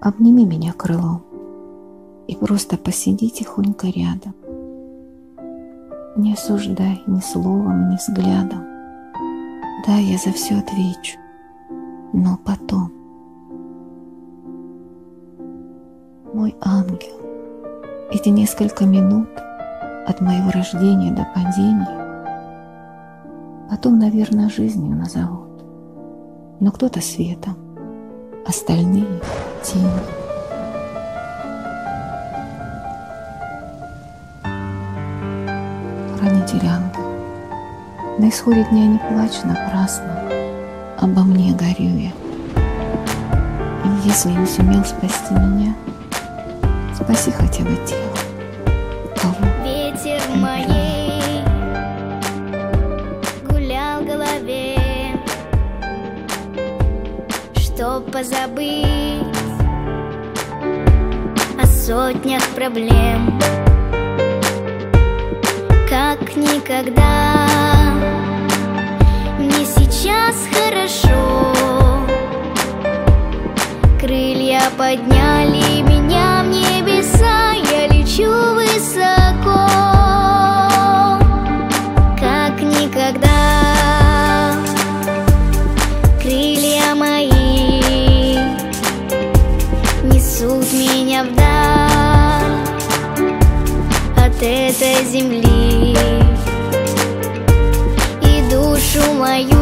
Обними меня крылом и просто посиди тихонько рядом. Не осуждай ни словом, ни взглядом. Да, я за все отвечу, но потом. Мой ангел, эти несколько минут от моего рождения до падения потом, наверное, жизнью назовут. Но кто-то светом, остальные — тенью. Хранитель ангел, на исходе дня не плачь напрасно, обо мне горю я. И если не сумел спасти меня, спаси хотя бы тело. Чтоб позабыть о сотнях проблем, как никогда. Мне сейчас хорошо, крылья подняли этой земли. И душу мою,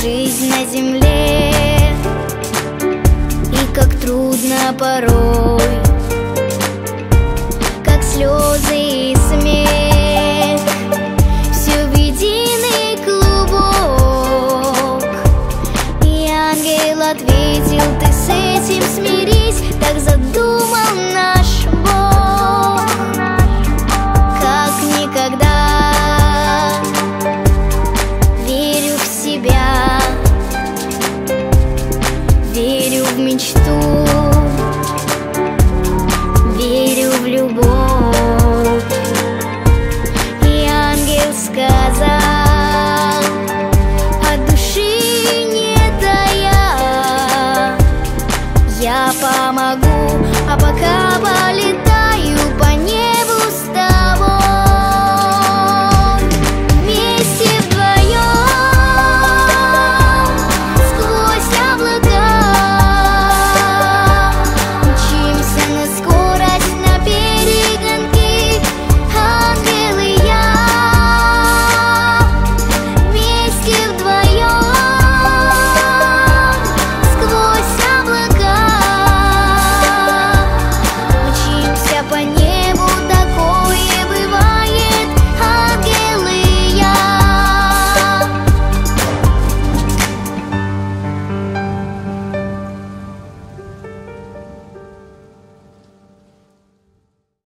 жизнь на земле. И как трудно порой movimento estou.